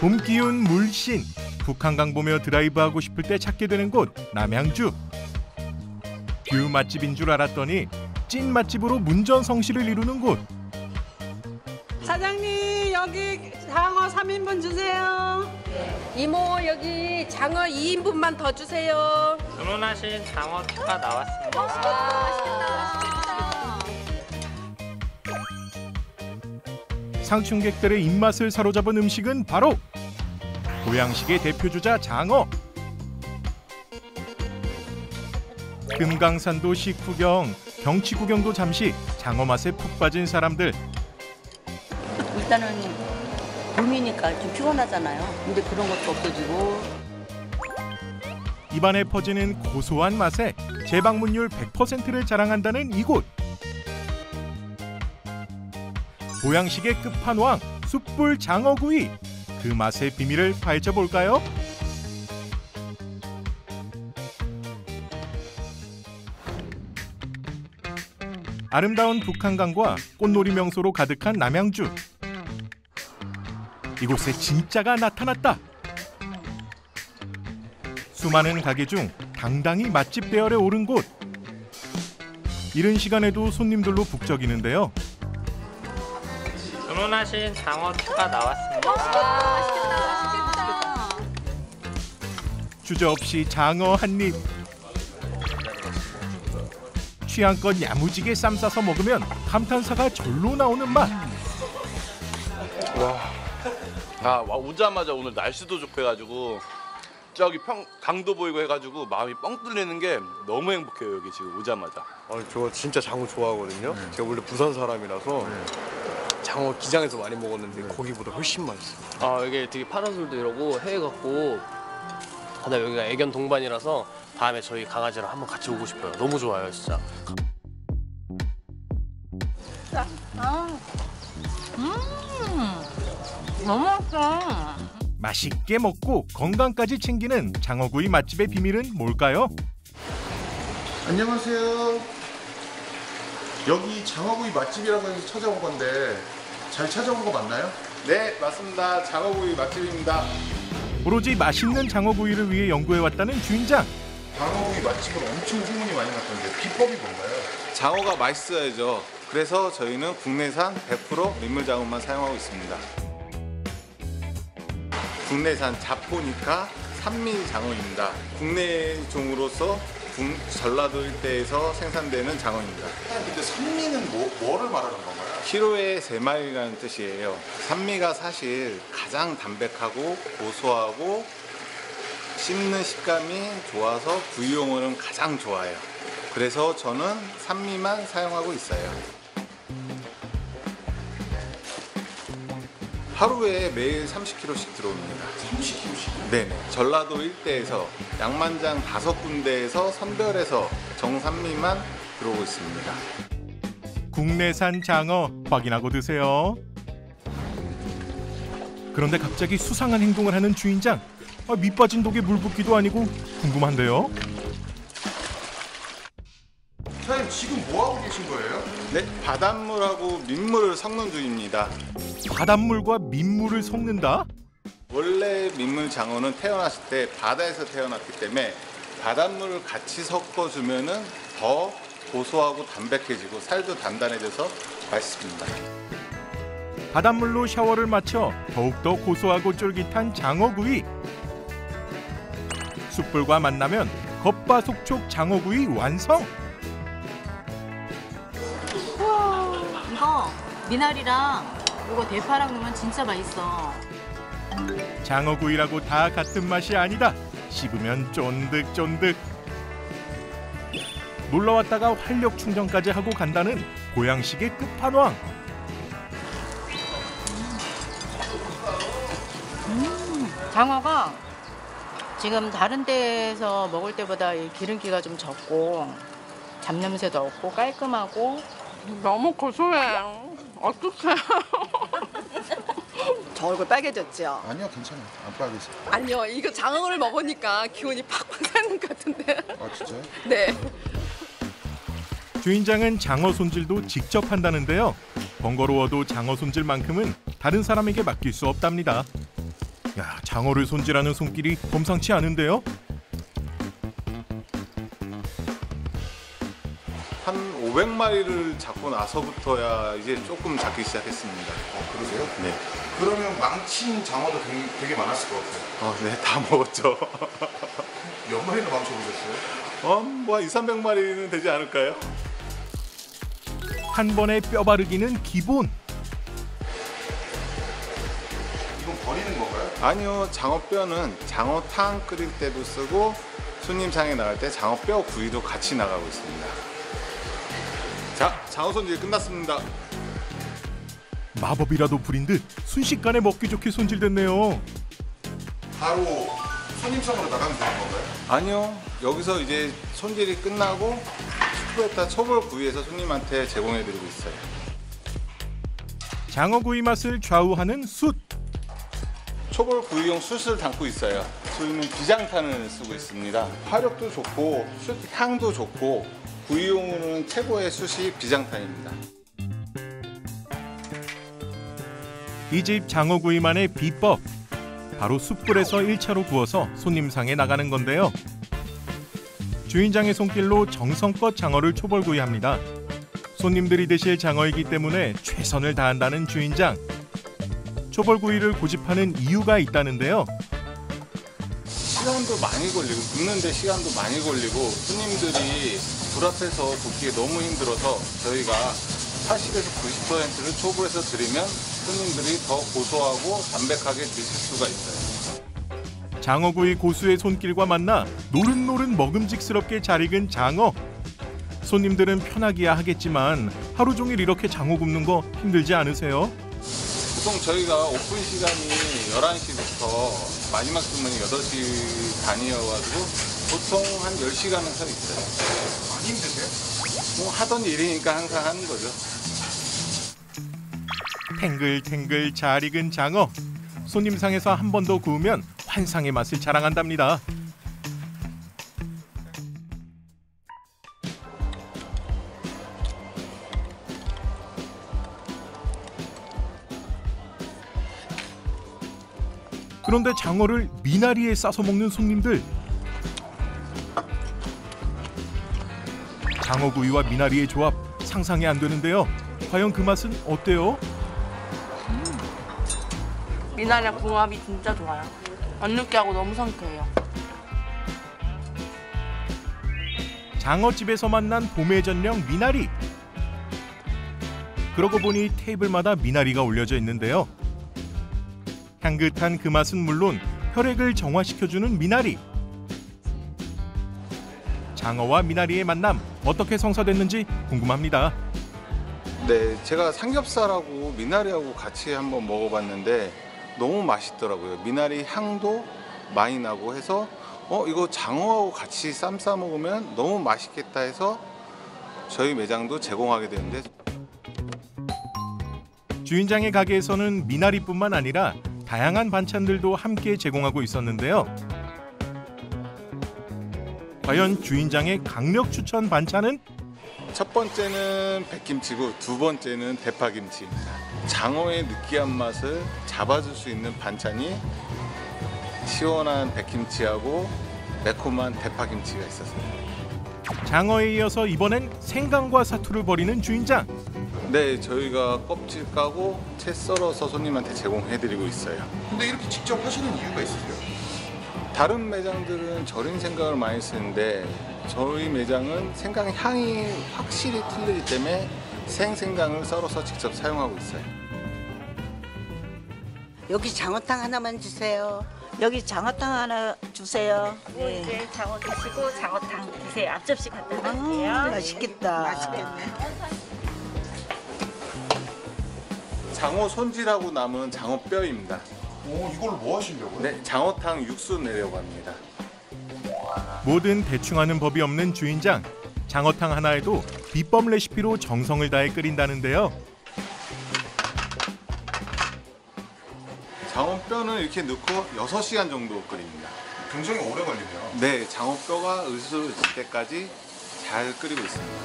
봄 기운 물씬 북한강 보며 드라이브하고 싶을 때 찾게 되는 곳 남양주 view 맛집인 줄 알았더니 찐 맛집으로 문전성시를 이루는 곳 사장님 여기 장어 3인분 주세요. 이모 여기 장어 2인분만 더 주세요. 주문하신 장어 추가 나왔습니다. 상충객들의 입맛을 사로잡은 음식은 바로 보양식의 대표 주자 장어. 금강산도 식후경, 경치 구경도 잠시 장어 맛에 푹 빠진 사람들. 일단은 봄이니까 좀 피곤하잖아요. 근데 그런 것도 없어지고 입안에 퍼지는 고소한 맛에 재방문율 100%를 자랑한다는 이곳. 보양식의 끝판왕 숯불 장어구이. 그 맛의 비밀을 파헤쳐 볼까요? 아름다운 북한강과 꽃놀이 명소로 가득한 남양주. 이곳에 진짜가 나타났다. 수많은 가게 중 당당히 맛집 대열에 오른 곳. 이른 시간에도 손님들로 북적이는데요. 주문하신 장어 추가 나왔습니다. 주저없이 장어 한 입. 취향껏 야무지게 쌈 싸서 먹으면 감탄사가 절로 나오는 맛. 아 와, 오자마자 오늘 날씨도 좋고 해가지고 저기 평 강도 보이고 해가지고 마음이 뻥 뚫리는 게 너무 행복해요 여기 지금 오자마자 아, 저 진짜 장어 좋아하거든요. 제가 원래 부산 사람이라서 장어 기장에서 많이 먹었는데 거기보다 훨씬 맛있어요. 아 여기 되게 파라솔도 이러고 해외 같고 그다음 여기가 애견 동반이라서 다음에 저희 강아지랑 한번 같이 오고 싶어요. 너무 좋아요 진짜. 너무 맛있어. 맛있게 먹고 건강까지 챙기는 장어구이 맛집의 비밀은 뭘까요? 안녕하세요. 여기 장어구이 맛집이라고 해서 찾아온 건데 잘 찾아온 거 맞나요? 네 맞습니다 장어구이 맛집입니다 오로지 맛있는 장어구이를 위해 연구해왔다는 주인장. 장어구이 맛집은 엄청 소문이 많이 났던데 비법이 뭔가요? 장어가 맛있어야죠 그래서 저희는 국내산 100% 민물장어만 사용하고 있습니다 국내산 자포니까 산미 장어입니다 국내 종으로서 국- 전라도 일대에서 생산되는 장어입니다 근데 산미는 뭐, 뭐를 말하는 건가요? 키로에 세 마리라는 뜻이에요. 산미가 사실 가장 담백하고 고소하고 씹는 식감이 좋아서 구이용으로는 가장 좋아요. 그래서 저는 산미만 사용하고 있어요. 하루에 매일 30kg씩 들어옵니다. 30kg씩. 네네. 전라도 일대에서 양만장 다섯 군데에서 선별해서 정산미만 들어오고 있습니다. 국내산 장어 확인하고 드세요. 그런데 갑자기 수상한 행동을 하는 주인장. 아, 밑 빠진 독에 물 붓기도 아니고 궁금한데요. 사장님 지금 뭐 하고 계신 거예요? 네, 바닷물하고 민물을 섞는 중입니다. 바닷물과 민물을 섞는다? 원래 민물 장어는 태어났을 때 바다에서 태어났기 때문에 바닷물을 같이 섞어주면은 더 고소하고 담백해지고 살도 단단해져서 맛있습니다. 바닷물로 샤워를 마쳐 더욱더 고소하고 쫄깃한 장어구이. 숯불과 만나면 겉바속촉 장어구이 완성. 미나리랑 이거 대파랑 넣으면 진짜 맛있어. 장어구이라고 다 같은 맛이 아니다. 씹으면 쫀득쫀득. 놀러 왔다가 활력 충전까지 하고 간다는 보양식의 끝판왕. 장어가 지금 다른 데에서 먹을 때보다 이 기름기가 좀 적고 잡냄새도 없고 깔끔하고 너무 고소해. 어떡해. 저 얼굴 빨개졌죠? 아니요 괜찮아요. 안 빨개지. 아니요, 이거 장어를 먹으니까 기운이 팍팍 사는 것 같은데. 아 진짜요? 네. 주인장은 장어 손질도 직접 한다는데요. 번거로워도 장어 손질만큼은 다른 사람에게 맡길 수 없답니다. 야, 장어를 손질하는 손길이 범상치 않은데요. 500마리를 잡고 나서부터야 이제 조금 잡기 시작했습니다. 어, 그러세요? 네. 그러면 망친 장어도 되게, 되게 많았을 것 같아요. 어, 네, 다 먹었죠. 몇 마리나 망쳐보셨어요? 어, 뭐 2, 300마리는 되지 않을까요? 한 번에 뼈 바르기는 기본. 이건 버리는 건가요? 아니요, 장어뼈는 장어탕 끓일 때도 쓰고 손님 상에 나갈 때 장어뼈 구이도 같이 나가고 있습니다. 자, 장어 손질 끝났습니다. 마법이라도 부린 듯 순식간에 먹기 좋게 손질됐네요. 바로 손님상으로 나가면 되는 건가요? 아니요, 여기서 이제 손질이 끝나고 숙부에다 초벌 구이해서 손님한테 제공해드리고 있어요. 장어구이 맛을 좌우하는 숯. 초벌 구이용 숯을 담고 있어요. 저희는 비장탄을 쓰고 있습니다. 화력도 좋고 숯 향도 좋고 구이용으로는 최고의 숯이 비장탄입니다. 이 집 장어구이만의 비법. 바로 숯불에서 1차로 구워서 손님 상에 나가는 건데요. 주인장의 손길로 정성껏 장어를 초벌구이합니다. 손님들이 드실 장어이기 때문에 최선을 다한다는 주인장. 초벌구이를 고집하는 이유가 있다는데요. 시간도 많이 걸리고 굽는데 시간도 많이 걸리고 손님들이 불 앞에서 굽기에 너무 힘들어서 저희가 80에서 90%를 초벌해서 드리면 손님들이 더 고소하고 담백하게 드실 수가 있어요. 장어구이 고수의 손길과 만나 노릇노릇 먹음직스럽게 잘 익은 장어. 손님들은 편하기야 하겠지만 하루 종일 이렇게 장어 굽는 거 힘들지 않으세요? 보통 저희가 오픈 시간이 11시부터 마지막 주문이 8시 단위여가지고 보통 한 10시간은 서 있어요. 많이 힘드세요? 뭐 하던 일이니까 항상 하는 거죠. 탱글탱글 잘 익은 장어. 손님상에서 한 번 더 구우면 환상의 맛을 자랑한답니다. 그런데 장어를 미나리에 싸서 먹는 손님들. 장어구이와 미나리의 조합 상상이 안 되는데요. 과연 그 맛은 어때요? 미나리랑 궁합이 진짜 좋아요. 안 느끼하고 너무 상쾌해요. 장어집에서 만난 봄의 전령 미나리. 그러고 보니 테이블마다 미나리가 올려져 있는데요. 향긋한 그 맛은 물론 혈액을 정화시켜주는 미나리. 장어와 미나리의 만남 어떻게 성사됐는지 궁금합니다. 네, 제가 삼겹살하고 미나리하고 같이 한번 먹어봤는데 너무 맛있더라고요. 미나리 향도 많이 나고 해서 어 이거 장어하고 같이 쌈 싸 먹으면 너무 맛있겠다 해서 저희 매장도 제공하게 되는데 주인장의 가게에서는 미나리뿐만 아니라 다양한 반찬들도 함께 제공하고 있었는데요. 과연 주인장의 강력 추천 반찬은 첫 번째는 백김치고 두 번째는 대파김치입니다. 장어의 느끼한 맛을 잡아줄 수 있는 반찬이 시원한 백김치하고 매콤한 대파김치가 있었습니다. 장어에 이어서 이번엔 생강과 사투를 벌이는 주인장. 네, 저희가 껍질 까고 채 썰어서 손님한테 제공해드리고 있어요. 근데 이렇게 직접 하시는 이유가 있으세요? 다른 매장들은 절인 생강을 많이 쓰는데 저희 매장은 생강 향이 확실히 틀리기 때문에 생생강을 썰어서 직접 사용하고 있어요. 여기 장어탕 하나만 주세요. 여기 장어탕 하나 주세요. 네. 이제 장어 드시고 장어탕 드세요. 앞접시 갖다 드릴게요. 음, 맛있겠다. 맛있겠네. 장어 손질하고 남은 장어 뼈입니다. 오, 이걸로 뭐 하시려고요? 네, 장어탕 육수 내려고 합니다. 뭐든 대충 하는 법이 없는 주인장. 장어탕 하나에도 비법 레시피로 정성을 다해 끓인다는데요. 장어 뼈는 이렇게 넣고 6시간 정도 끓입니다. 굉장히 오래 걸리네요. 네, 장어 뼈가 으스러질 때까지 잘 끓이고 있습니다.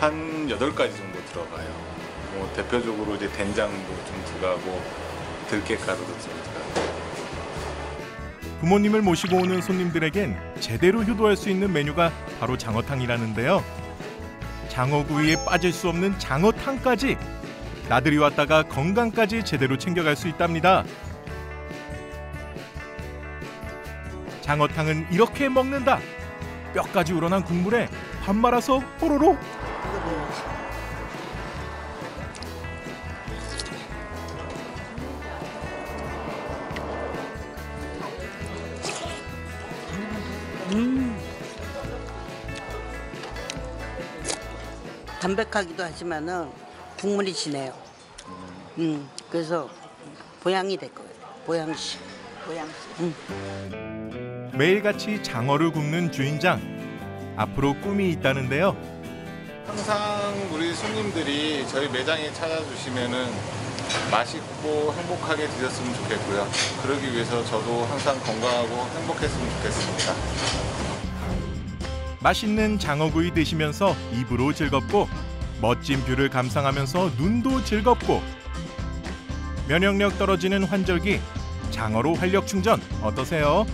한 8가지 정도 들어가요. 뭐 대표적으로 이제 된장도 좀 들어가고 들깨가루 넣습니다. 부모님을 모시고 오는 손님들에겐 제대로 효도할 수 있는 메뉴가 바로 장어탕이라는데요. 장어구이에 빠질 수 없는 장어탕까지 나들이 왔다가 건강까지 제대로 챙겨갈 수 있답니다. 장어탕은 이렇게 먹는다. 뼈까지 우러난 국물에 밥 말아서 호로로 담백하기도 하지만은 국물이 진해요. 음, 그래서 보양이 될 거예요. 보양식. 보양식. 음. 매일같이 장어를 굽는 주인장. 앞으로 꿈이 있다는데요. 항상 우리 손님들이 저희 매장에 찾아주시면은 맛있고 행복하게 드셨으면 좋겠고요. 그러기 위해서 저도 항상 건강하고 행복했으면 좋겠습니다. 맛있는 장어구이 드시면서 입으로 즐겁고 멋진 view를 감상하면서 눈도 즐겁고 면역력 떨어지는 환절기 장어로 활력 충전 어떠세요?